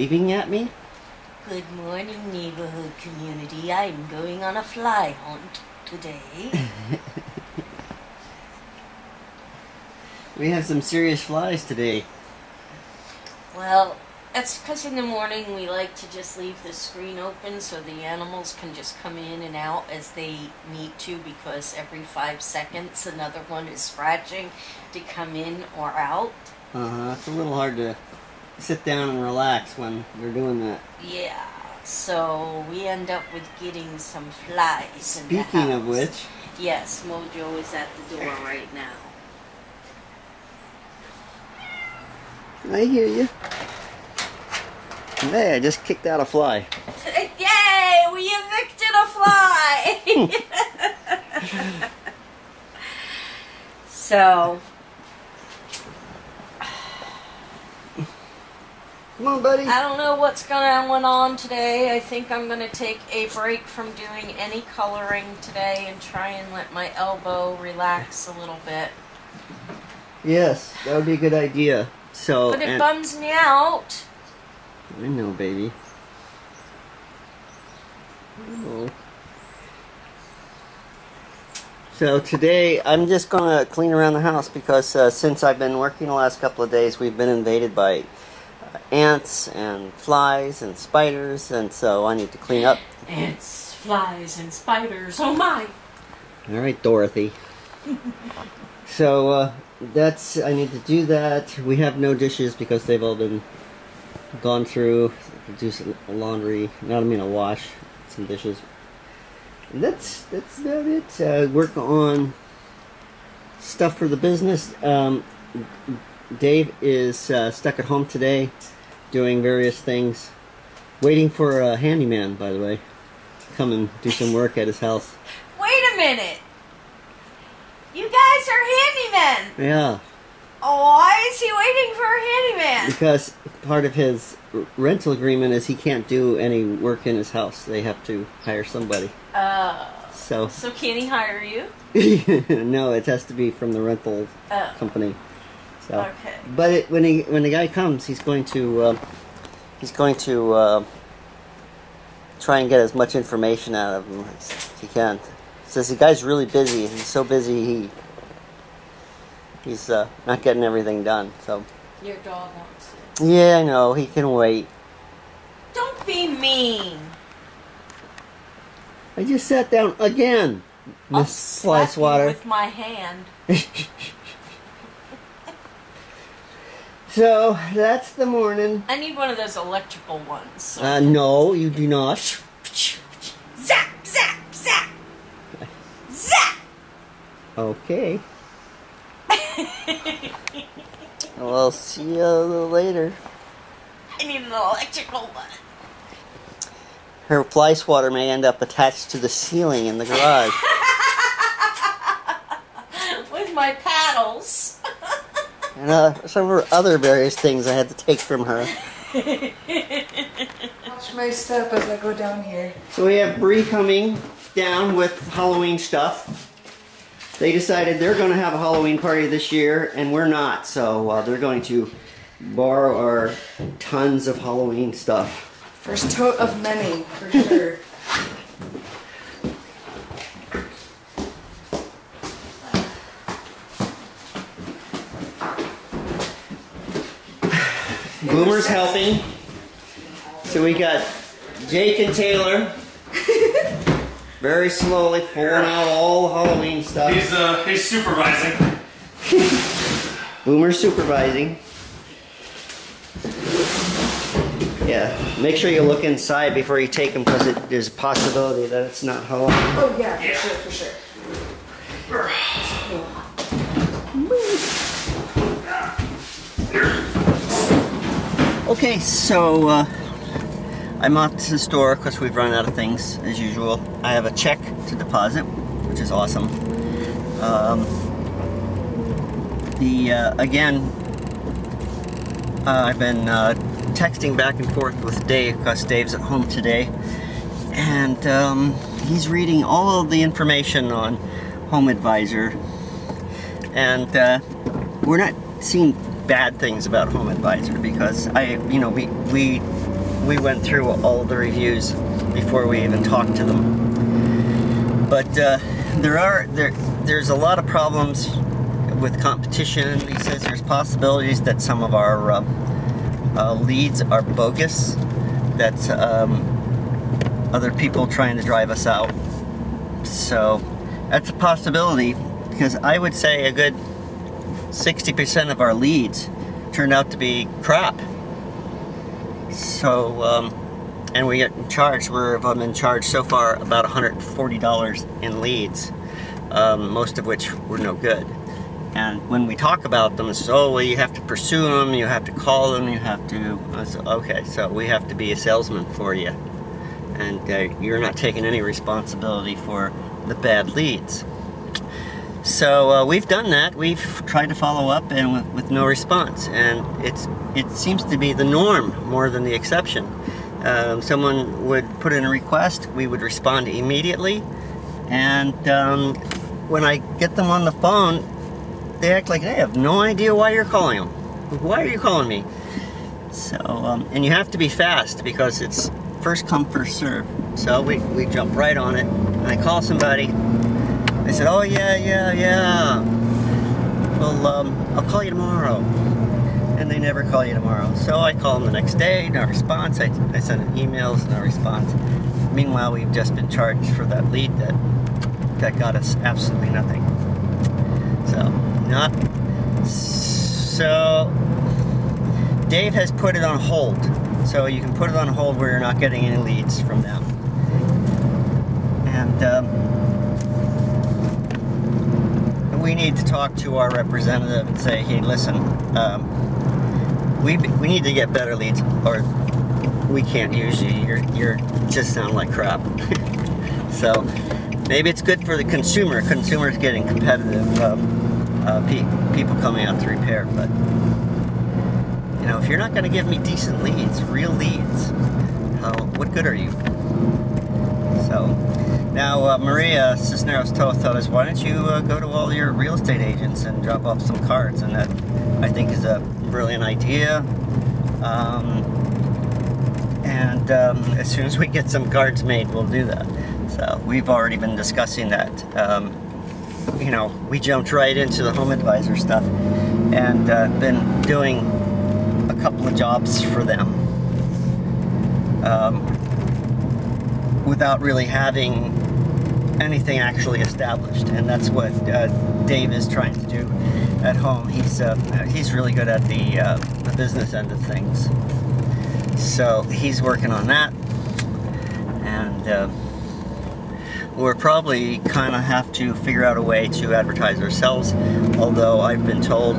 Waving at me? Good morning, neighborhood community. I'm going on a fly hunt today. We have some serious flies today. well, that's because in the morning we like to just leave the screen open so the animals can just come in and out as they need to because every five seconds another one is scratching to come in or out. Uh-huh. It's a little hard to sit down and relax when they're doing that. Yeah, so we end up with getting some flies. Speaking of which, Yes, Mojo is at the door right now. I hear you. Hey, I just kicked out a fly. Yay! We evicted a fly! so, Come on, buddy. I don't know what's going on today. I think I'm going to take a break from doing any coloring today and try and let my elbow relax a little bit. Yes, that would be a good idea. So, But it bums me out. I know, baby. Oh. So today I'm just gonna clean around the house because uh, since I've been working the last couple of days, we've been invaded by ants and flies and spiders, and so I need to clean up. Ants, flies, and spiders. Oh my! All right, Dorothy. so uh, that's I need to do that. We have no dishes because they've all been gone through. Do some laundry. Not I mean a wash some dishes. And that's that's about it. Uh, work on stuff for the business. Um, Dave is uh, stuck at home today, doing various things. Waiting for a handyman, by the way, to come and do some work at his house. Wait a minute! You guys are handymen! Yeah. Oh, why is he waiting for a handyman? Because part of his r- rental agreement is he can't do any work in his house. They have to hire somebody. Uh, So, so can he hire you? no, it has to be from the rental Oh, company. So, okay. but it, when he when the guy comes, he's going to uh, he's going to uh, try and get as much information out of him as he can. Says the guy's really busy. He's so busy he he's uh, not getting everything done. So Your dog wants it. yeah, I know he can wait. Don't be mean. I just sat down again. Miss slap Slice you Water. with my hand. so that's the morning. I need one of those electrical ones. So. Uh, no, you do not. zap, zap, zap, zap. Okay. Well, see you later. I need an electrical one Her fly swatter may end up attached to the ceiling in the garage. with my paddles. And uh, some of her other various things I had to take from her. Watch my step as I go down here. So we have Bree coming down with Halloween stuff. They decided they're going to have a Halloween party this year, and we're not. So uh, they're going to borrow our tons of Halloween stuff. First tote of many, for sure. Boomer's helping. So we got Jake and Taylor. Very slowly pulling out all the Halloween stuff. He's uh he's supervising. Boomer's supervising. Yeah, make sure you look inside before you take them because there's a possibility that it's not Halloween. Oh yeah, for sure, for sure. Okay, so uh, I'm off to the store because we've run out of things as usual. I have a check to deposit, which is awesome. Um, the uh, again, uh, I've been uh, texting back and forth with Dave because Dave's at home today, and um, he's reading all of the information on Home Advisor, and uh, we're not seeing bad things about Home Advisor because I, you know, we we we went through all the reviews before we even talked to them. But uh, there are there there's a lot of problems with competition. He says there's possibilities that some of our uh, uh, leads are bogus. That um, other people trying to drive us out. So that's a possibility because I would say a good 60% of our leads turned out to be crap. So, um, and we get charged, we're in charge so far about $140 in leads, um, most of which were no good. And when we talk about them, it's oh, well, you have to pursue them, you have to call them, you have to. Said, okay, so we have to be a salesman for you, and uh, you're not taking any responsibility for the bad leads. So uh, we've done that. We've tried to follow up, and with, with, no response. And it's it seems to be the norm more than the exception. Um, someone would put in a request, we would respond immediately, and um, when I get them on the phone, they act like they have no idea why you're calling them. Why are you calling me? So, um, and you have to be fast because it's first come, first serve. So we, we jump right on it. And I call somebody. They said, oh yeah, yeah, yeah. Well, um, I'll call you tomorrow. And they never call you tomorrow. So I call them the next day, no response. I, I send emails, no response. Meanwhile, we've just been charged for that lead that, that got us absolutely nothing. So, not. So, Dave has put it on hold. So you can put it on hold where you're not getting any leads from them. And um, we need to talk to our representative and say, hey, listen, um, we, we need to get better leads or we can't use you. You're, you're just sound like crap. so maybe it's good for the consumer. Consumers getting competitive. Um, uh, pe people coming out to repair. But you know, if you're not going to give me decent leads, real leads, how what good are you? So now uh, Maria Cisneros told us, why don't you uh, go to all your real estate agents and drop off some cards? And that I think is a brilliant idea. Um, and um, as soon as we get some cards made, we'll do that. So we've already been discussing that. Um, you know, we jumped right into the home advisor stuff and uh, been doing a couple of jobs for them um, without really having anything actually established. And that's what uh, Dave is trying to do at home. He's uh, he's really good at the uh, the business end of things. So he's working on that, and uh, we're probably kind of have to figure out a way to advertise ourselves. Although I've been told,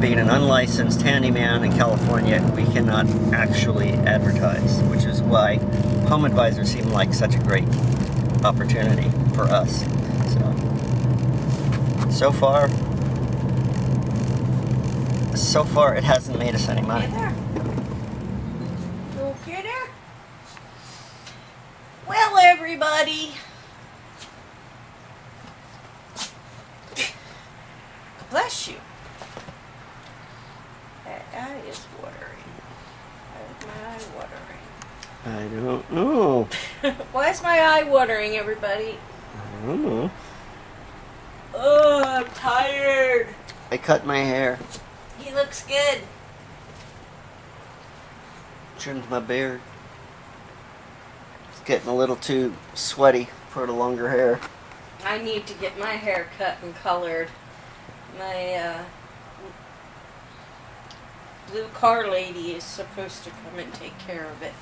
being an unlicensed handyman in California, we cannot actually advertise, which is why Home Advisor seemed like such a great opportunity for us. So, so far, so far it hasn't made us any money. Okay there? Well, everybody. Bless you. That eye is watering. Why is my eye watering? I don't know. Why is my eye watering, everybody? I don't know. Oh, I'm tired. I cut my hair, He looks good. trimmed my beard. It's getting a little too sweaty for the longer hair. I need to get my hair cut and colored. My uh, blue car lady is supposed to come and take care of it.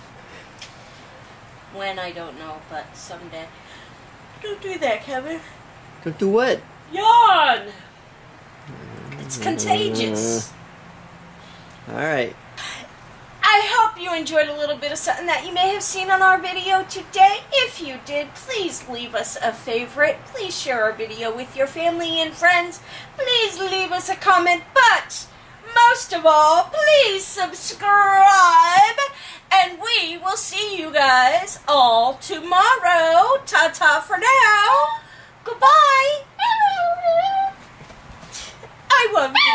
When I don't know, but someday. Don't do that, Kevin. Don't do what? Yawn. Mm. It's contagious. All right. I hope you enjoyed a little bit of something that you may have seen on our video today. If you did, please leave us a favorite. Please share our video with your family and friends. Please leave us a comment. But most of all, please subscribe. And we will see you guys all tomorrow. Ta ta for now. Goodbye. I love you.